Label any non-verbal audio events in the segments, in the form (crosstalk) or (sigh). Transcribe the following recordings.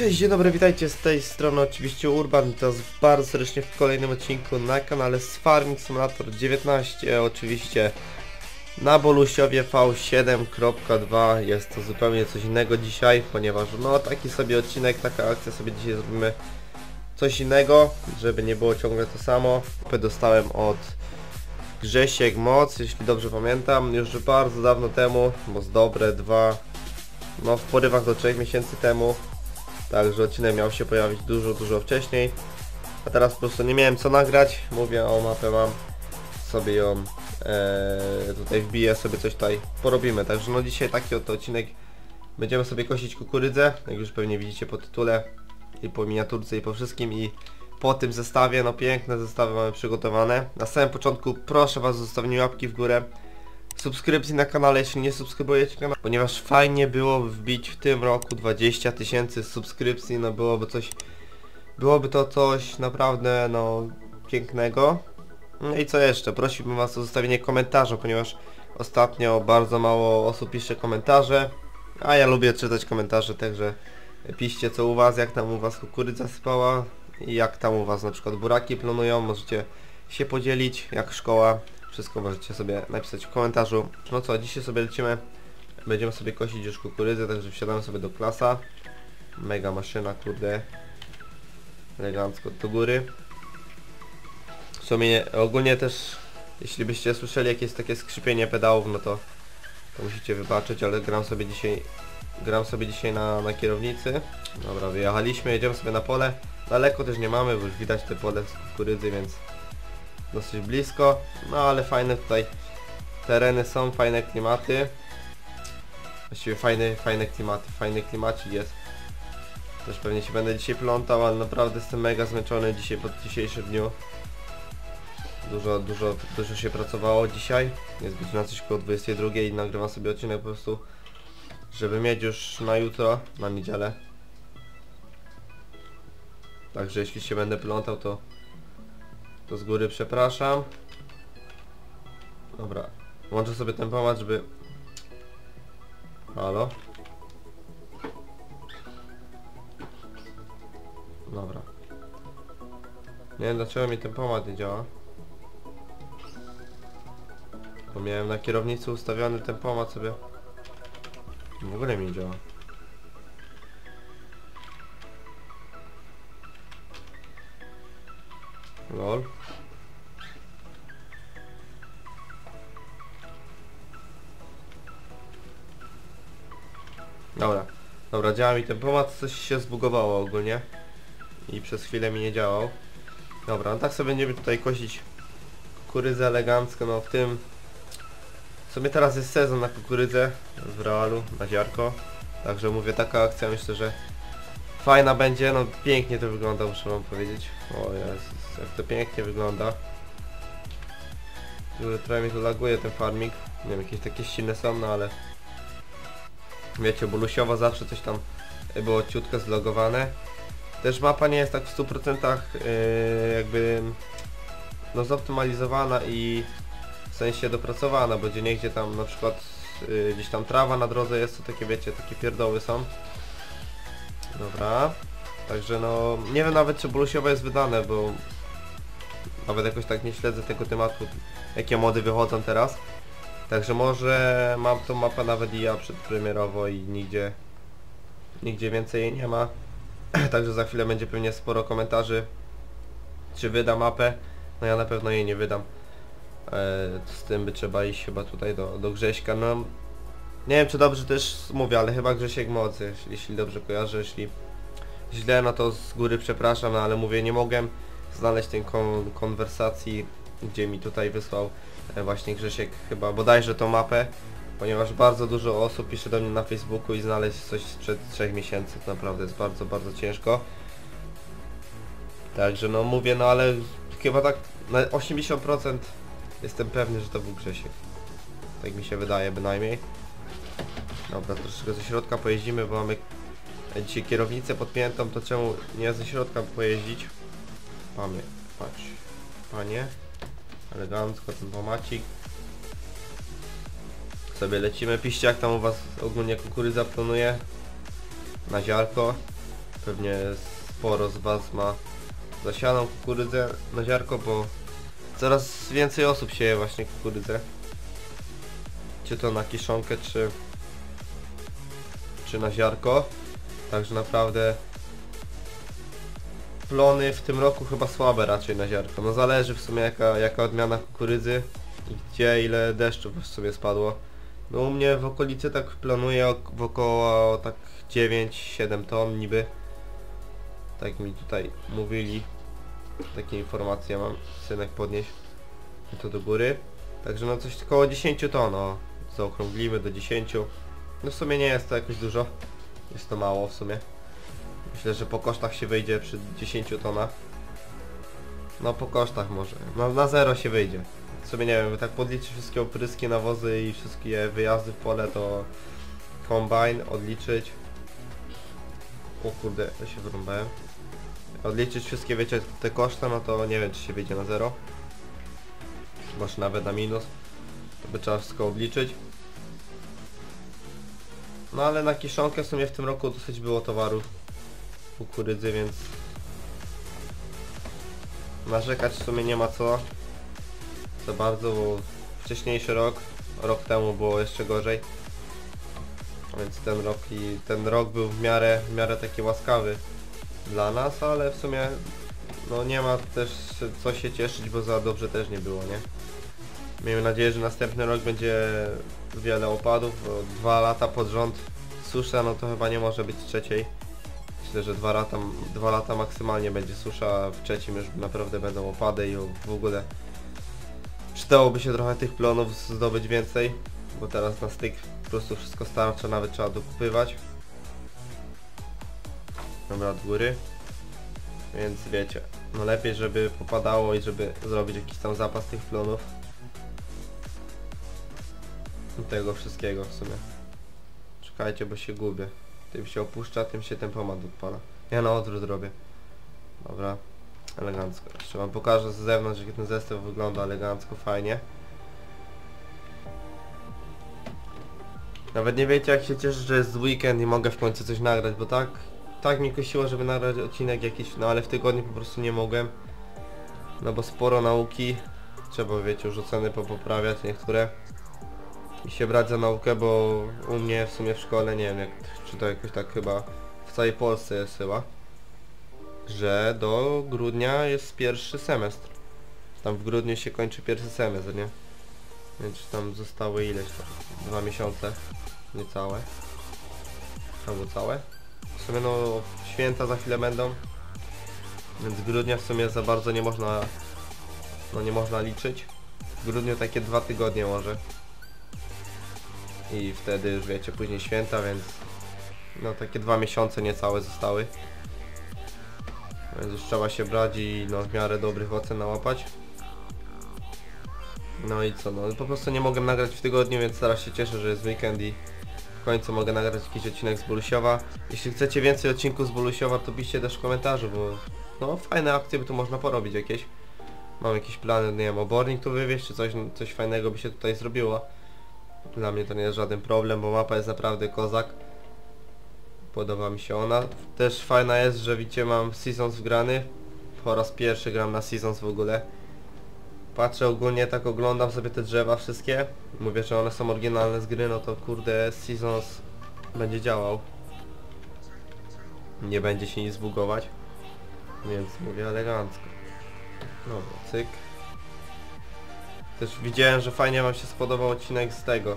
Cześć, dzień dobry, witajcie z tej strony oczywiście Urban, to jest bardzo serdecznie w kolejnym odcinku na kanale z Farming Simulator 19, oczywiście na Bolusiowie V7.2, jest to zupełnie coś innego dzisiaj, ponieważ no taki sobie odcinek, taka akcja sobie dzisiaj zrobimy coś innego, żeby nie było ciągle to samo. Dostałem od Grzesiek Moc, jeśli dobrze pamiętam, już bardzo dawno temu, bo z dobre dwa, no w porywach do 3 miesięcy temu. Także odcinek miał się pojawić dużo, dużo wcześniej. A teraz po prostu nie miałem co nagrać. Mówię o mapę mam. Sobie ją e, tutaj wbiję, sobie coś tutaj porobimy. Także no dzisiaj taki oto odcinek. Będziemy sobie kosić kukurydzę, jak już pewnie widzicie po tytule i po miniaturce i po wszystkim i po tym zestawie, no piękne zestawy mamy przygotowane. Na samym początku proszę Was o zostawienie łapki w górę subskrypcji na kanale, jeśli nie subskrybujecie kanału, ponieważ fajnie było wbić w tym roku 20 tysięcy subskrypcji, no byłoby coś, byłoby to coś naprawdę, no, pięknego. No i co jeszcze, prosiłbym was o zostawienie komentarza, ponieważ ostatnio bardzo mało osób pisze komentarze, a ja lubię czytać komentarze, także piszcie co u was, jak tam u was kukurydza spała i jak tam u was na przykład buraki planują, możecie się podzielić, jak szkoła, wszystko możecie sobie napisać w komentarzu. No co, dzisiaj sobie lecimy. Będziemy sobie kosić już kukurydzę, także wsiadamy sobie do klasa. Mega maszyna, kurde. Elegancko do góry. W sumie ogólnie też, jeśli byście słyszeli jakieś takie skrzypienie pedałów, no to, to musicie wybaczyć, ale gram sobie dzisiaj gram sobie dzisiaj na, na kierownicy. Dobra, wyjechaliśmy, jedziemy sobie na pole. Daleko też nie mamy, bo już widać te pole z kukurydzy, więc dosyć blisko, no ale fajne tutaj tereny są, fajne klimaty. Właściwie fajne, fajne klimaty, fajny klimacik jest. Też pewnie się będę dzisiaj plątał, ale naprawdę jestem mega zmęczony dzisiaj po dzisiejszym dniu. Dużo, dużo, dużo się pracowało dzisiaj. Jest godzina coś koło 22 i nagrywam sobie odcinek po prostu, żeby mieć już na jutro, na niedzielę. Także jeśli się będę plątał, to to z góry przepraszam. Dobra. Włączę sobie ten pomad, żeby... Halo? Dobra. Nie wiem dlaczego mi ten pomad nie działa. Bo miałem na kierownicy ustawiony ten pomad sobie. W ogóle mi nie działa. Lol. Dobra. Dobra, działa mi ten pomad, coś się zbugowało ogólnie. I przez chwilę mi nie działał. Dobra, no tak sobie będziemy tutaj kosić kukurydzę elegancko, no w tym... W sumie teraz jest sezon na kukurydzę w realu, na ziarko. Także mówię, taka akcja myślę, że fajna będzie, no pięknie to wygląda, muszę wam powiedzieć. O Jezus, jak to pięknie wygląda. Trochę mi tu laguje ten farming. Nie wiem, jakieś takie ściny są, no ale... Wiecie, bolusiowo zawsze coś tam było ciutko zlogowane. Też mapa nie jest tak w 100% yy, jakby no zoptymalizowana i w sensie dopracowana, bo gdzie niegdzie tam na przykład yy, gdzieś tam trawa na drodze jest, to takie wiecie, takie pierdoły są. Dobra. Także no, nie wiem nawet czy bolusiowe jest wydane, bo nawet jakoś tak nie śledzę tego tematu, jakie mody wychodzą teraz. Także może mam tą mapę nawet i ja przedpremierowo i nigdzie, nigdzie więcej jej nie ma. (clears throat) Także za chwilę będzie pewnie sporo komentarzy, czy wyda mapę. No ja na pewno jej nie wydam. E, z tym by trzeba iść chyba tutaj do, do Grześka. No, nie wiem czy dobrze też mówię, ale chyba Grzesiek Mocy, jeśli dobrze kojarzę, jeśli źle, no to z góry przepraszam, no ale mówię, nie mogłem znaleźć tej kon konwersacji, gdzie mi tutaj wysłał e, właśnie Grzesiek chyba bodajże tą mapę, ponieważ bardzo dużo osób pisze do mnie na Facebooku i znaleźć coś sprzed 3 miesięcy to naprawdę jest bardzo, bardzo ciężko. Także no mówię, no ale chyba tak na 80% jestem pewny, że to był Grzesiek. Tak mi się wydaje bynajmniej. Dobra, troszeczkę ze środka pojeździmy, bo mamy dzisiaj kierownicę podpiętą, to czemu nie ze środka pojeździć? Patrz, panie, elegancko ten pomacik. Sobie lecimy, piszcie jak tam u was ogólnie kukurydza planuje na ziarko. Pewnie sporo z Was ma zasianą kukurydzę na ziarko, bo coraz więcej osób sieje właśnie kukurydzę. Czy to na kiszonkę, czy, czy na ziarko. Także naprawdę plony w tym roku chyba słabe raczej na ziarko. No zależy w sumie jaka, jaka odmiana kukurydzy i gdzie ile deszczów w sumie spadło. No u mnie w okolicy tak planuję ok- w około tak 9-7 ton niby. Tak mi tutaj mówili. Takie informacje mam. Synek podnieść to do góry. Także no coś około 10 ton, o. Zaokrąglimy do 10. No w sumie nie jest to jakoś dużo. Jest to mało w sumie. Myślę, że po kosztach się wyjdzie przy 10 tonach. No po kosztach może. No na zero się wyjdzie. W sumie nie wiem, tak podliczyć wszystkie opryski, nawozy i wszystkie wyjazdy w pole to kombine odliczyć. O kurde, ja się wyrąbałem. Odliczyć wszystkie wiecie te koszty, no to nie wiem czy się wyjdzie na zero. Masz nawet na minus. To by trzeba wszystko obliczyć. No ale na kiszonkę w sumie w tym roku dosyć było towaru kukurydzy, więc narzekać w sumie nie ma co za bardzo, bo wcześniejszy rok, rok temu było jeszcze gorzej. Więc ten rok i ten rok był w miarę, w miarę taki łaskawy dla nas, ale w sumie no nie ma też co się cieszyć, bo za dobrze też nie było, nie? Miejmy nadzieję, że następny rok będzie wiele opadów, dwa lata pod rząd susza, no to chyba nie może być trzeciej. Myślę, że dwa lata, dwa lata maksymalnie będzie susza, w trzecim już naprawdę będą opady i w ogóle przydałoby się trochę tych plonów zdobyć więcej, bo teraz na styk po prostu wszystko starcza, nawet trzeba dokupywać. Dobra, od góry. Więc wiecie, no lepiej żeby popadało i żeby zrobić jakiś tam zapas tych plonów. Tego wszystkiego w sumie. Czekajcie, bo się gubię. Tym się opuszcza, tym się tempomat odpala. Ja na odwrót robię. Dobra, elegancko. Jeszcze wam pokażę z zewnątrz, jak ten zestaw wygląda elegancko, fajnie. Nawet nie wiecie jak się cieszę, że jest weekend i mogę w końcu coś nagrać, bo tak, tak mi kusiło, żeby nagrać odcinek jakiś, no ale w tygodniu po prostu nie mogłem. No bo sporo nauki, trzeba wiecie już oceny popoprawiać niektóre. I się brać za naukę, bo u mnie w sumie w szkole, nie wiem jak, czy to jakoś tak chyba w całej Polsce jest chyba, że do grudnia jest pierwszy semestr. Tam w grudniu się kończy pierwszy semestr, nie? Więc tam zostały ileś tam? Dwa miesiące. Niecałe. Albo całe. W sumie no święta za chwilę będą. Więc grudnia w sumie za bardzo nie można no nie można liczyć. W grudniu takie dwa tygodnie może. I wtedy już wiecie, później święta, więc no takie dwa miesiące niecałe zostały. Więc już trzeba się brać i no w miarę dobrych ocen nałapać. No i co, no po prostu nie mogę nagrać w tygodniu, więc teraz się cieszę, że jest weekend i w końcu mogę nagrać jakiś odcinek z Bolusiowa. Jeśli chcecie więcej odcinków z Bolusiowa, to piszcie też w komentarzu, bo no fajne akcje by tu można porobić jakieś. Mam jakieś plany, nie wiem, obornik tu wywieźć, czy coś, coś fajnego by się tutaj zrobiło. Dla mnie to nie jest żaden problem, bo mapa jest naprawdę kozak. Podoba mi się ona. Też fajna jest, że widzicie mam Seasons wgrany. Po raz pierwszy gram na Seasons w ogóle. Patrzę ogólnie, tak oglądam sobie te drzewa wszystkie. Mówię, że one są oryginalne z gry, no to kurde Seasons będzie działał. Nie będzie się nic bugować. Więc mówię elegancko. Dobra, cyk. Też widziałem, że fajnie wam się spodobał odcinek z tego.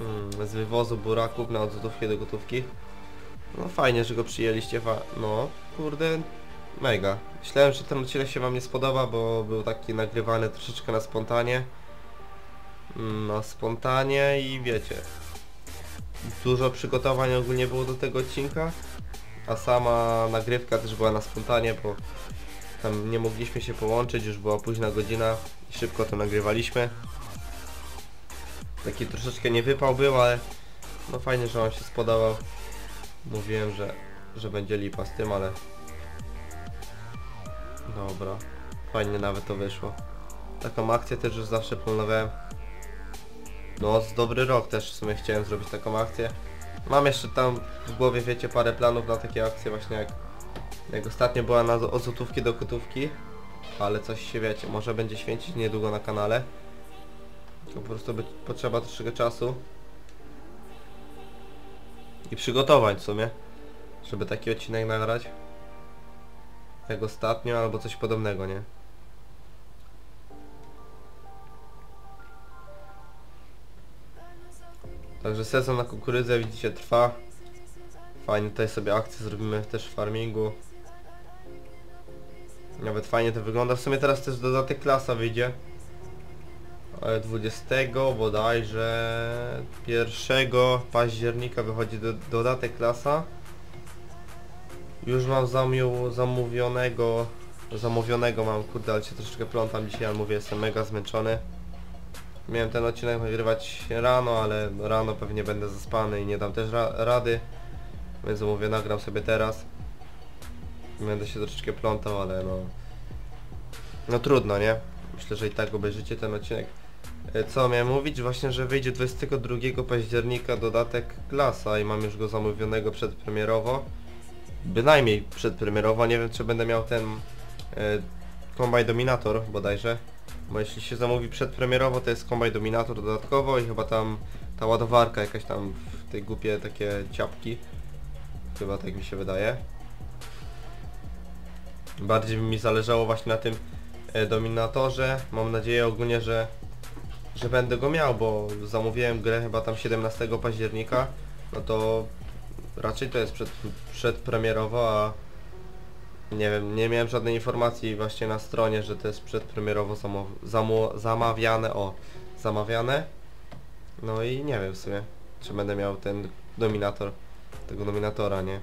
Mm, z wywozu buraków na odzutówki do gotówki. No fajnie, że go przyjęliście, fa no kurde, mega. Myślałem, że ten odcinek się wam nie spodoba, bo był taki nagrywany troszeczkę na spontanie. Mm, Na spontanie i wiecie. Dużo przygotowań ogólnie było do tego odcinka. A sama nagrywka też była na spontanie, bo tam nie mogliśmy się połączyć, już była późna godzina i szybko to nagrywaliśmy. Taki troszeczkę nie wypał był, ale no fajnie, że wam się spodobał. Mówiłem, że, że będzie lipa z tym, ale... Dobra. Fajnie nawet to wyszło. Taką akcję też już zawsze planowałem. No, z dobry rok też w sumie chciałem zrobić taką akcję. Mam jeszcze tam w głowie, wiecie, parę planów na takie akcje właśnie jak, jak ostatnio była na od złotówki do gotówki. Ale coś się wiecie, może będzie święcić niedługo na kanale. To po prostu by, potrzeba troszeczkę czasu. I przygotowań w sumie, żeby taki odcinek nagrać. Jak ostatnio, albo coś podobnego, nie? Także sezon na kukurydzę widzicie trwa. Fajnie tutaj sobie akcje zrobimy też w farmingu. Nawet fajnie to wygląda. W sumie teraz też dodatek klasa wyjdzie. E, 20 bodajże 1 października wychodzi do, dodatek klasa. Już mam zamiu, zamówionego zamówionego mam, kurde, ale się troszeczkę plątam dzisiaj, ale mówię, jestem mega zmęczony. Miałem ten odcinek nagrywać rano, ale rano pewnie będę zaspany i nie dam też ra rady. Więc mówię, nagram sobie teraz. Będę się troszeczkę plątał, ale no... No trudno, nie? Myślę, że i tak obejrzycie ten odcinek. E, Co miałem mówić? Właśnie, że wyjdzie 22 października dodatek klasa i mam już go zamówionego przedpremierowo. Bynajmniej przedpremierowo, nie wiem czy będę miał ten e, Combine Dominator bodajże. Bo jeśli się zamówi przedpremierowo to jest Combine Dominator dodatkowo i chyba tam ta ładowarka jakaś tam w tej głupie takie ciapki. Chyba tak mi się wydaje. Bardziej mi zależało właśnie na tym e, Dominatorze. Mam nadzieję ogólnie, że że będę go miał, bo zamówiłem grę chyba tam 17 października. No to raczej to jest przed, przedpremierowo, a nie wiem, nie miałem żadnej informacji właśnie na stronie, że to jest przedpremierowo zamawiane, o, zamawiane. No i nie wiem w sumie, czy będę miał ten dominator, tego dominatora, nie?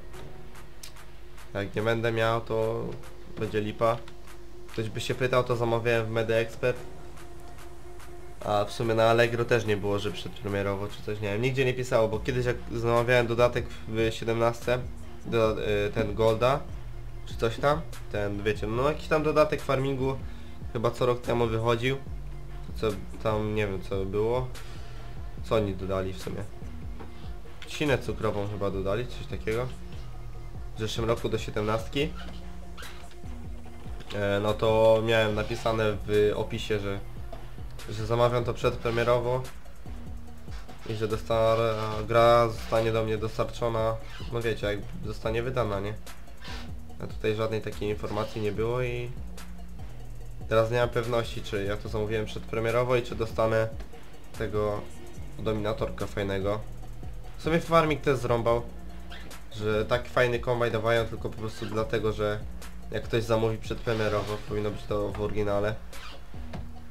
Jak nie będę miał, to będzie lipa. Ktoś by się pytał, to zamawiałem w Mede Expert. A w sumie na Allegro też nie było, że przedpremierowo czy coś, nie wiem, nigdzie nie pisało, bo kiedyś jak zamawiałem dodatek w 17, do, y, ten Golda, czy coś tam, ten wiecie, no jakiś tam dodatek farmingu chyba co rok temu wychodził, co tam nie wiem co było, co oni dodali w sumie, trzcinę cukrową chyba dodali, coś takiego, w zeszłym roku do 17, e, no to miałem napisane w opisie, że że zamawiam to przedpremierowo i że dostar gra zostanie do mnie dostarczona, no wiecie, jak zostanie wydana, nie? A tutaj żadnej takiej informacji nie było i teraz nie mam pewności, czy ja to zamówiłem przedpremierowo i czy dostanę tego dominatorka fajnego. W sumie Farming też zrąbał, że taki fajny kombaj dawają tylko po prostu dlatego, że jak ktoś zamówi przedpremierowo, powinno być to w oryginale.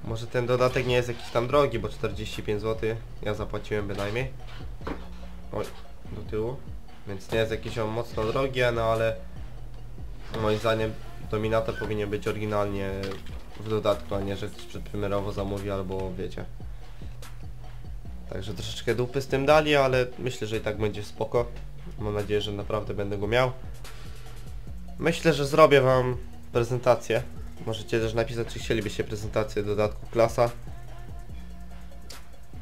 Może ten dodatek nie jest jakiś tam drogi, bo 45 zł ja zapłaciłem bynajmniej. Oj, do tyłu. Więc nie jest jakiś on mocno drogi, no ale moim zdaniem Dominator powinien być oryginalnie w dodatku, a nie że ktoś przedpremierowo zamówi albo wiecie. Także troszeczkę dupy z tym dali, ale myślę, że i tak będzie spoko. Mam nadzieję, że naprawdę będę go miał. Myślę, że zrobię wam prezentację Możecie też napisać, czy chcielibyście prezentację dodatku klasa.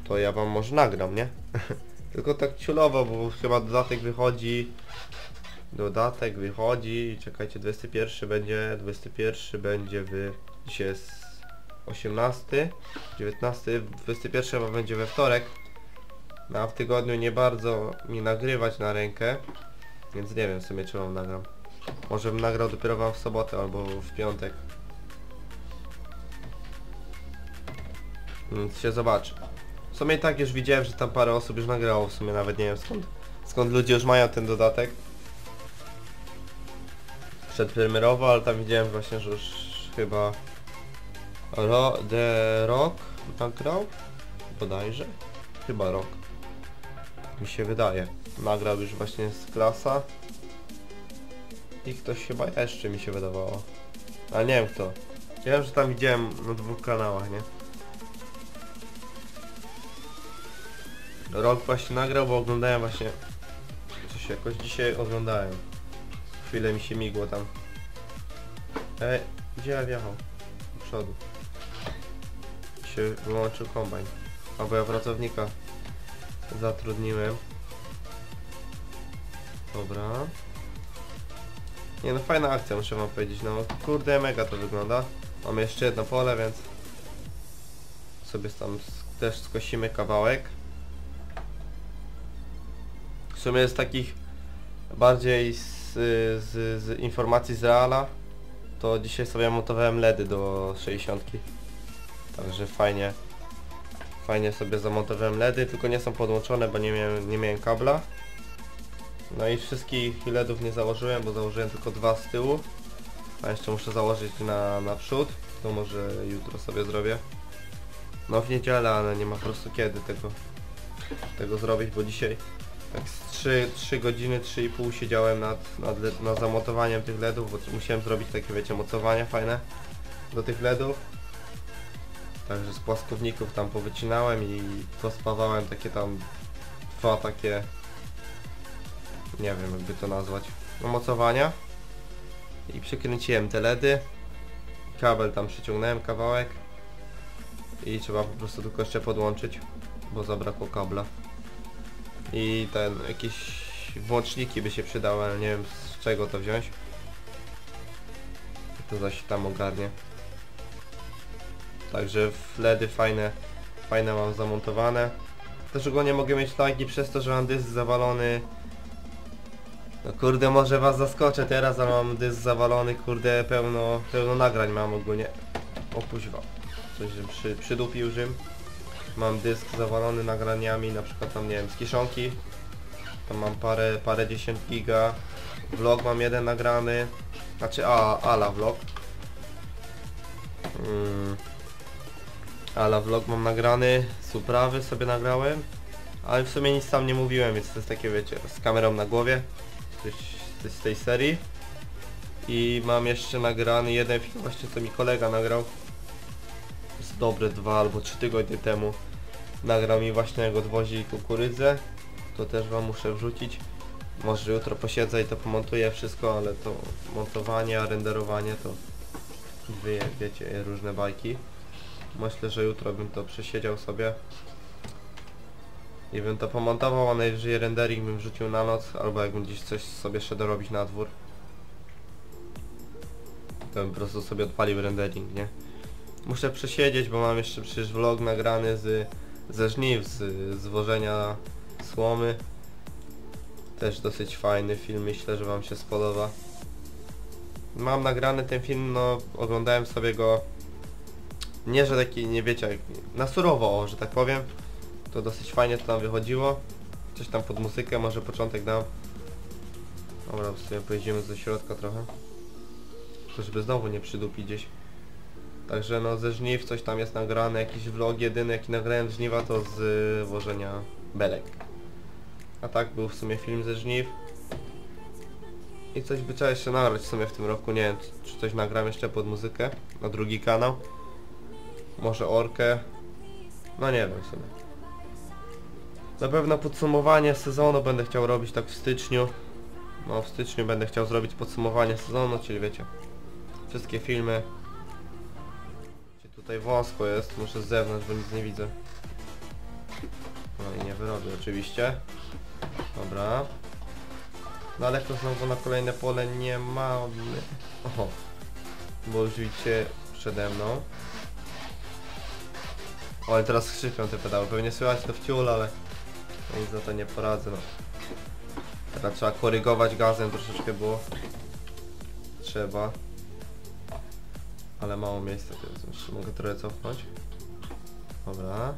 To ja wam może nagram, nie? (laughs) Tylko tak ciulowo, bo chyba dodatek wychodzi... Dodatek wychodzi... Czekajcie, 21 będzie... 21 będzie w... Dzisiaj jest 18, 19, 21 chyba będzie we wtorek. No a w tygodniu nie bardzo mi nagrywać na rękę. Więc nie wiem w sumie czy wam nagram. Może bym nagrał dopiero wam w sobotę albo w piątek. Więc się zobaczy. W sumie tak już widziałem, że tam parę osób już nagrało, w sumie nawet nie wiem skąd, skąd ludzie już mają ten dodatek. Przedpremierowo, ale tam widziałem właśnie, że już chyba Ro The Rock nagrał? Bodajże? Chyba Rock. Mi się wydaje. Nagrał już właśnie z klasa. I ktoś chyba jeszcze mi się wydawało. Ale nie wiem kto. Ja że tam widziałem na dwóch kanałach, nie? Rok właśnie nagrał, bo oglądałem właśnie... Coś jakoś dzisiaj oglądałem. Chwilę mi się migło tam. Ej, gdzie ja wjechał? Do przodu. Się wyłączył kombajn. Albo ja pracownika zatrudniłem. Dobra. Nie no, fajna akcja muszę wam powiedzieć, no kurde mega to wygląda. Mamy jeszcze jedno pole, więc sobie tam też skosimy kawałek. W sumie z takich bardziej z, z, z informacji z Reala, to dzisiaj sobie montowałem LEDy do 60. Także fajnie. Fajnie sobie zamontowałem LEDy, tylko nie są podłączone, bo nie miałem, nie miałem kabla. No i wszystkich LEDów nie założyłem, bo założyłem tylko dwa z tyłu. A jeszcze muszę założyć na, na przód, to może jutro sobie zrobię. No w niedzielę, ale nie ma po prostu kiedy tego, tego zrobić, bo dzisiaj tak z 3, 3 godziny, 3,5 siedziałem nad, nad, nad tych LEDów, bo musiałem zrobić takie wiecie mocowania fajne do tych LEDów. Także z płaskowników tam powycinałem i pospawałem takie tam dwa takie nie wiem jakby to nazwać. No, mocowania. I przykręciłem te LEDy. Kabel tam przyciągnąłem kawałek. I trzeba po prostu tylko jeszcze podłączyć bo zabrakło kabla. I ten jakieś włączniki by się przydały ale nie wiem z czego to wziąć. To zaś tam ogarnie. Także LEDy fajne, fajne mam zamontowane. Też ogólnie mogę mieć lagi przez to, że mam dysk zawalony. No kurde, może was zaskoczę teraz, ale mam dysk zawalony, kurde, pełno, pełno nagrań mam ogólnie. O kuźwa, coś przy, przydupił Rzym. Mam dysk zawalony nagraniami, na przykład tam, nie wiem, z kieszonki. Tam mam parę, parę dziesięć giga. Vlog mam jeden nagrany. Znaczy, a, ala vlog. Mm. Ale vlog mam nagrany, z uprawy sobie nagrałem, ale w sumie nic tam nie mówiłem, więc to jest takie wiecie, z kamerą na głowie, coś, coś z tej serii. I mam jeszcze nagrany jeden film właśnie co mi kolega nagrał, z dobre dwa albo trzy tygodnie temu. Nagrał mi właśnie jak odwozi kukurydzę, to też wam muszę wrzucić. Może jutro posiedzę i to pomontuję wszystko, ale to montowanie, a renderowanie to wy wiecie różne bajki. Myślę, że jutro bym to przesiedział sobie. I bym to pomontował, a najwyżej rendering bym wrzucił na noc, albo jakbym gdzieś coś sobie szedł robić na dwór. To bym po prostu sobie odpalił rendering, nie? Muszę przesiedzieć, bo mam jeszcze przecież vlog nagrany z, ze żniw, z zwożenia słomy. Też dosyć fajny film, myślę, że wam się spodoba. Mam nagrany ten film, no oglądałem sobie go nie, że taki, nie wiecie, na surowo, że tak powiem. To dosyć fajnie to nam wychodziło. Coś tam pod muzykę, może początek dam. Dobra, w sumie pojedziemy do środka trochę. Tylko żeby znowu nie przydupi gdzieś. Także no ze żniw coś tam jest nagrane, jakiś vlog jedyny jaki nagrałem żniwa to z y, wożenia belek. A tak był w sumie film ze żniw. I coś by trzeba jeszcze nagrać w sumie w tym roku, nie wiem czy coś nagram jeszcze pod muzykę na drugi kanał. Może orkę. No nie wiem w sumie. Na pewno podsumowanie sezonu będę chciał robić tak w styczniu. No w styczniu będę chciał zrobić podsumowanie sezonu, czyli wiecie. Wszystkie filmy. Tutaj wąsko jest, muszę z zewnątrz, bo nic nie widzę. No i nie wyrobię oczywiście. Dobra. Daleko znowu na kolejne pole nie mamy. Oho. Bo już widzicie przede mną. O, ale teraz skrzypią te pedały. Pewnie słychać to w ciul, ale no nic za to nie poradzę. No. Teraz trzeba korygować gazem troszeczkę było. Trzeba. Ale mało miejsca, więc jeszcze mogę trochę cofnąć. Dobra.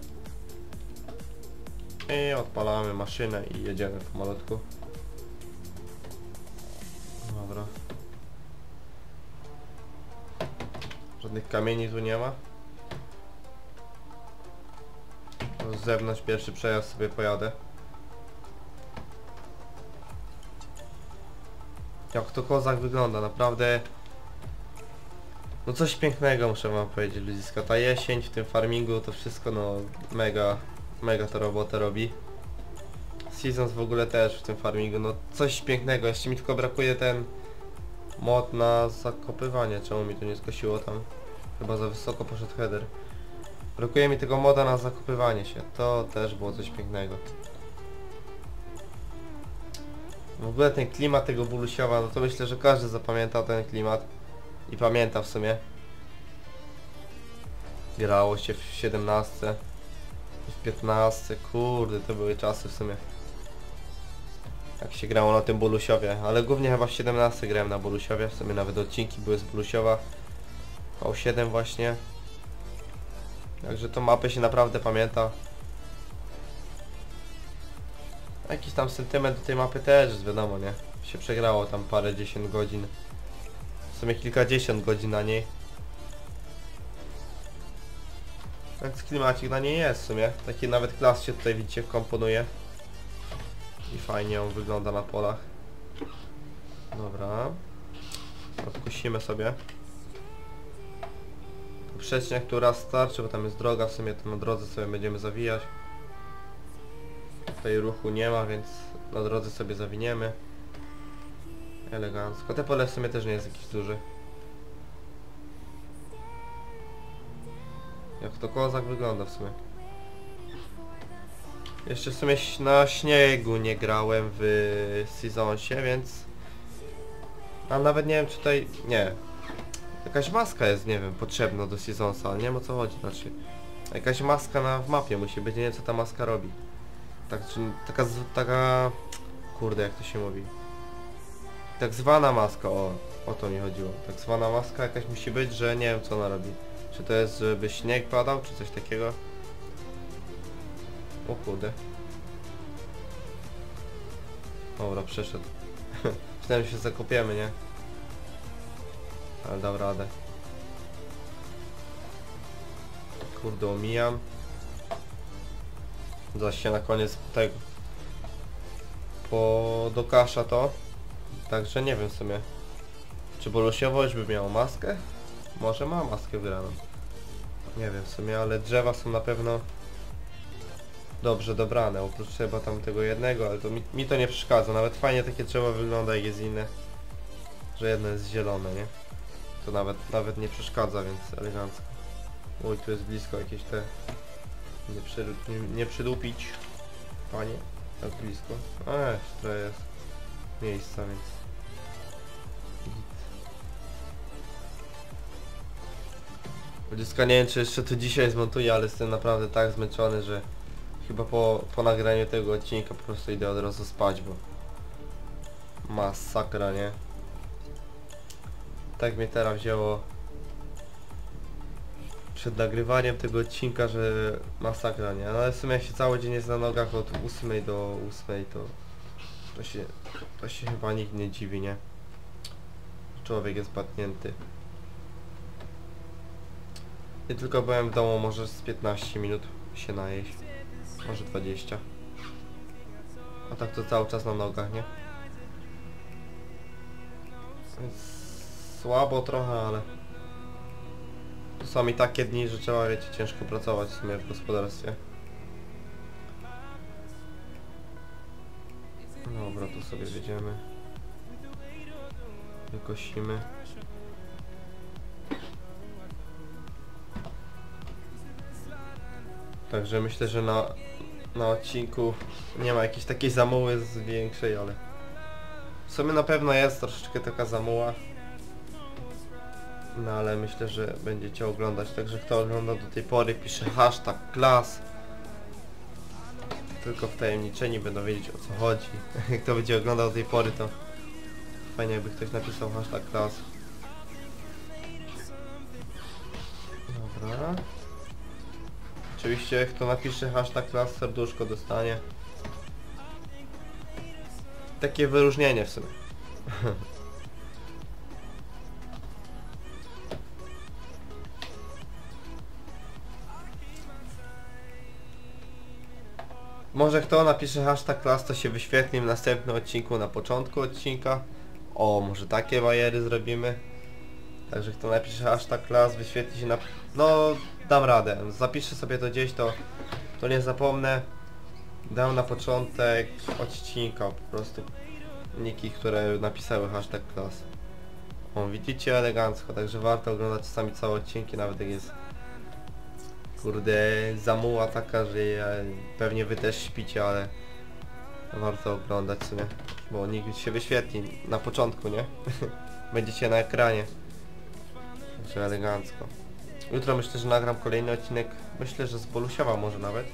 I odpalamy maszynę i jedziemy pomalutku. Dobra. Żadnych kamieni tu nie ma. Z zewnątrz pierwszy przejazd sobie pojadę. Jak to kozak wygląda, naprawdę... No coś pięknego muszę wam powiedzieć ludziska. Ta jesień w tym farmingu to wszystko no mega, mega to robotę robi. Seasons w ogóle też w tym farmingu, no coś pięknego. Jeszcze mi tylko brakuje ten mod na zakopywanie. Czemu mi to nie skosiło tam? Chyba za wysoko poszedł header. Brakuje mi tego moda na zakopywanie się. To też było coś pięknego. W ogóle ten klimat tego Bulusiowa, no to myślę, że każdy zapamięta ten klimat. I pamięta w sumie. Grało się w 17. i W 15. Kurde, to były czasy w sumie. Jak się grało na tym Bulusiowie, ale głównie chyba w 17 grałem na Bulusiowie, w sumie nawet odcinki były z Bulusiowa. V7 właśnie. Także to mapę się naprawdę pamięta. Jakiś tam sentyment do tej mapy też, wiadomo, nie? Się przegrało tam parę dziesiąt godzin. W sumie kilkadziesiąt godzin na niej. Więc klimacik na niej jest w sumie. Taki nawet klas się tutaj widzicie komponuje. I fajnie on wygląda na polach. Dobra. Odkusimy sobie. Przeczniak tu raz starczy, bo tam jest droga, w sumie to na drodze sobie będziemy zawijać. Tutaj ruchu nie ma, więc na drodze sobie zawiniemy. Elegancko. Te pole w sumie też nie jest jakiś duży. Jak to kozak wygląda w sumie. Jeszcze w sumie na śniegu nie grałem w Seasonsie, więc... A nawet nie wiem czy tutaj... Nie. Jakaś maska jest, nie wiem, potrzebna do Seasonsa, ale nie wiem o co chodzi, znaczy... Jakaś maska na, w mapie musi być, nie wiem co ta maska robi. Tak, czy, taka, taka... Kurde, jak to się mówi? Tak zwana maska, o, o to mi chodziło. Tak zwana maska jakaś musi być, że nie wiem co ona robi. Czy to jest, żeby śnieg padał, czy coś takiego? O kurde. Dobra, przeszedł. (laughs) Myślałem, się zakopiemy, nie? Ale dał radę. Kurde, omijam. Zaś się na koniec tego. Po do kasza to. Także nie wiem w sumie. Czy Bolusiowo już by miał maskę? Może ma maskę wyraną. Nie wiem w sumie, ale drzewa są na pewno dobrze dobrane, oprócz chyba tam tego jednego, ale to mi, mi to nie przeszkadza. Nawet fajnie takie drzewo wygląda jak jest inne. Że jedno jest zielone, nie? To nawet nawet nie przeszkadza, więc elegancko. Oj, tu jest blisko jakieś te... Nie, przy, nie, nie przydupić. Panie, tak blisko. Eee, to jest miejsca, więc... Ludziska nie wiem czy jeszcze to dzisiaj zmontuję, ale jestem naprawdę tak zmęczony, że chyba po, po nagraniu tego odcinka po prostu idę od razu spać, bo masakra, nie? Tak mnie teraz wzięło przed nagrywaniem tego odcinka, że masakra, nie? No ale w sumie jak się cały dzień jest na nogach od 8 do 8 to to się, to się chyba nikt nie dziwi, nie? Człowiek jest padnięty. Nie tylko byłem w domu może z 15 minut się najeść. Może 20. A tak to cały czas na nogach, nie? Więc słabo trochę, ale... To są i takie dni, że trzeba, wiecie, ciężko pracować w sumie w gospodarstwie. Dobra, tu sobie wjedziemy. Wykosimy. Także myślę, że na, na odcinku nie ma jakiejś takiej zamuły z większej, ale w sumie na pewno jest troszeczkę taka zamuła. No ale myślę, że będziecie oglądać, także kto ogląda do tej pory pisze hashtag klas. Tylko wtajemniczeni będą wiedzieć o co chodzi. (laughs) Kto będzie oglądał do tej pory to fajnie jakby ktoś napisał hashtag klas. Dobra. Oczywiście kto napisze hashtag klas serduszko dostanie. Takie wyróżnienie w sumie. (laughs) Może kto napisze hashtag klas to się wyświetli w następnym odcinku na początku odcinka. O, może takie bajery zrobimy. Także kto napisze hashtag klas wyświetli się na... No, dam radę. Zapiszę sobie to gdzieś, to, to nie zapomnę. Dam na początek odcinka po prostu niki, które napisały hashtag klas. O, widzicie elegancko, także warto oglądać czasami całe odcinki, nawet jak jest kurde zamuła taka, że ja, pewnie wy też śpicie, ale warto oglądać, co nie? Bo nikt się wyświetli na początku, nie? (laughs) Będziecie na ekranie. Także elegancko. Jutro myślę, że nagram kolejny odcinek. Myślę, że z Bolusiewa może nawet.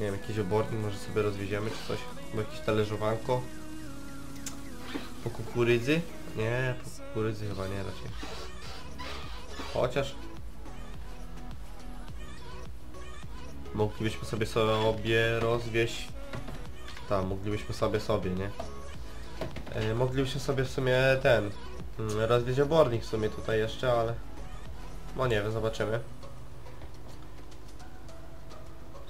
Nie wiem, jakiś obornik może sobie rozwieziemy czy coś. Albo jakieś talerzowanko. Po kukurydzy? Nie, po kukurydzy chyba nie raczej. Chociaż... Moglibyśmy sobie sobie rozwieźć... Tak, moglibyśmy sobie sobie, nie? E, moglibyśmy sobie w sumie ten... mm, Rozwieźć obornik w sumie tutaj jeszcze, ale... No nie wiem, zobaczymy.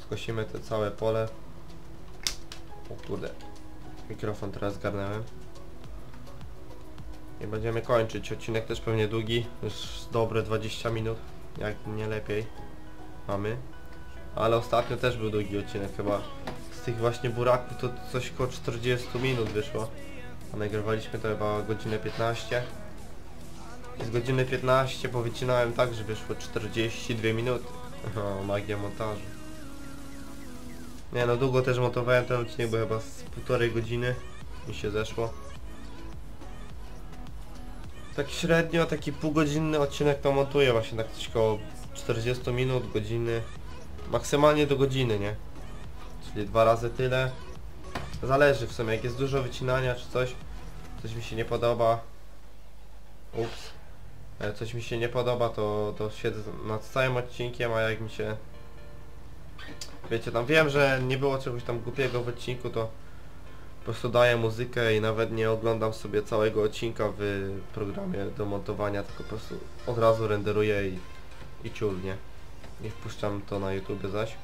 Skosimy te całe pole. O kurde. Mikrofon teraz zgarnąłem. I będziemy kończyć. Odcinek też pewnie długi. Już dobre 20 minut. Jak nie lepiej. Mamy. Ale ostatnio też był długi odcinek chyba. Z tych właśnie buraków to coś koło 40 minut wyszło. A nagrywaliśmy to chyba godzinę 15. I z godziny 15 powycinałem tak, że wyszło 42 minuty. (laughs) O, magia montażu. Nie no, długo też montowałem ten odcinek, bo chyba z półtorej godziny mi się zeszło. Tak średnio, taki półgodzinny odcinek to montuję właśnie tak coś koło 40 minut, godziny. Maksymalnie do godziny, nie? Czyli dwa razy tyle. Zależy w sumie, jak jest dużo wycinania czy coś, coś mi się nie podoba. Ups. E, Coś mi się nie podoba, to, to siedzę nad całym odcinkiem, a jak mi się... Wiecie, tam wiem, że nie było czegoś tam głupiego w odcinku, to po prostu daję muzykę i nawet nie oglądam sobie całego odcinka w programie do montowania, tylko po prostu od razu renderuję i, i ciul, nie? I wpuszczam to na YouTube zaś.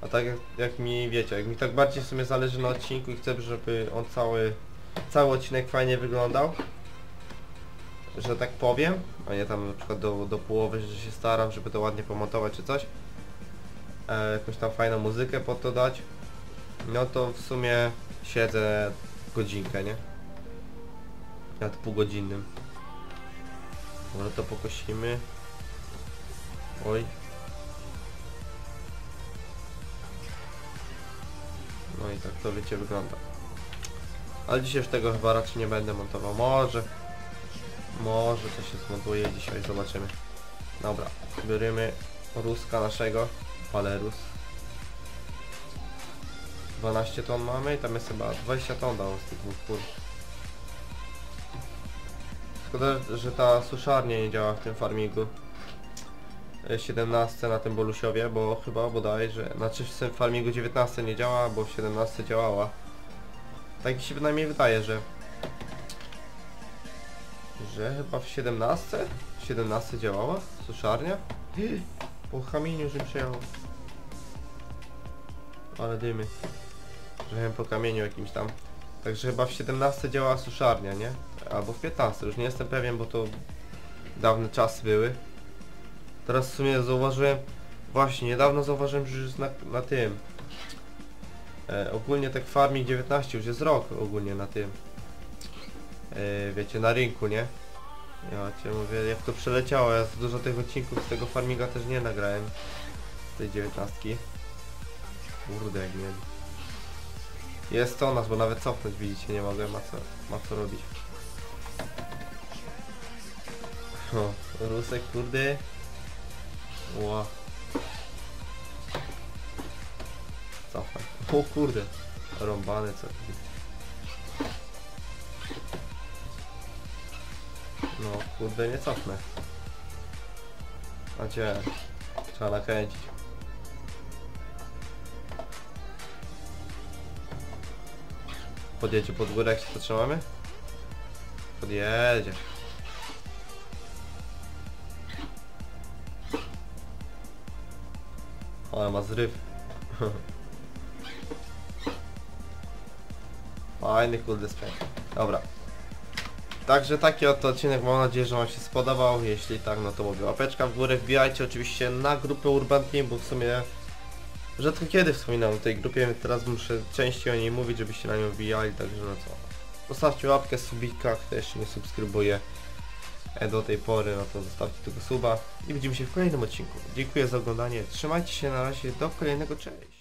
A tak jak, jak mi wiecie, jak mi tak bardziej w sumie zależy na odcinku i chcę, żeby on cały, cały odcinek fajnie wyglądał, że tak powiem, a nie tam na przykład do, do połowy, że się staram, żeby to ładnie pomontować czy coś, e, jakąś tam fajną muzykę pod to dać, no to w sumie siedzę godzinkę, nie? Nad półgodzinnym. Dobra, to pokosimy. Oj. No i tak to wiecie wygląda. Ale dzisiaj już tego chyba raczej nie będę montował. Może. Może to się zmontuje dzisiaj, zobaczymy. Dobra, bierzemy ruska naszego. Palerus. 12 ton mamy i tam jest chyba 20 ton dało z tych dwóch kur. Szkoda, że ta suszarnia nie działa w tym farmingu. E, 17 na tym Bolusiowie, bo chyba bodaj, że... Znaczy w farmingu 19 nie działa, bo w 17 działała. Tak mi się przynajmniej wydaje, że... Że chyba w 17? W 17 działała suszarnia? (gasps) Po kamieniu, że przejechało. Ale dymy. Że po kamieniu jakimś tam. Także chyba w 17 działała suszarnia, nie? Albo w 15, już nie jestem pewien, bo to dawne czasy były. Teraz w sumie zauważyłem, właśnie niedawno zauważyłem, że jest na, na tym. E, ogólnie tak Farming 19 już jest rok ogólnie na tym. E, wiecie, na rynku, nie? Ja cię mówię, jak to przeleciało, ja dużo tych odcinków z tego farminga też nie nagrałem. Z tej 19. Kurde jak mieli. Jest to nas, bo nawet cofnąć widzicie nie mogę, ma co, ma co robić. (laughs) O, Rusek kurde. Ła. Cofaj. O kurde. Rąbany co. No kurde nie cofnę. A gdzie? Trzeba nakręcić. Podjedzie pod górę jak się zatrzymamy? Podjedzie. Ale ma zryw. Fajny kurde sprzęt. Dobra. Także taki oto odcinek, mam nadzieję, że Wam się spodobał. Jeśli tak, no to mówię łapeczka w górę. Wbijajcie oczywiście na grupę Urban Team, bo w sumie rzadko kiedy wspominam o tej grupie, teraz muszę częściej o niej mówić, żebyście na nią wbijali, także no co. Zostawcie łapkę, subika, kto jeszcze nie subskrybuje do tej pory, no to zostawcie tego suba i widzimy się w kolejnym odcinku. Dziękuję za oglądanie, trzymajcie się na razie, do kolejnego, cześć!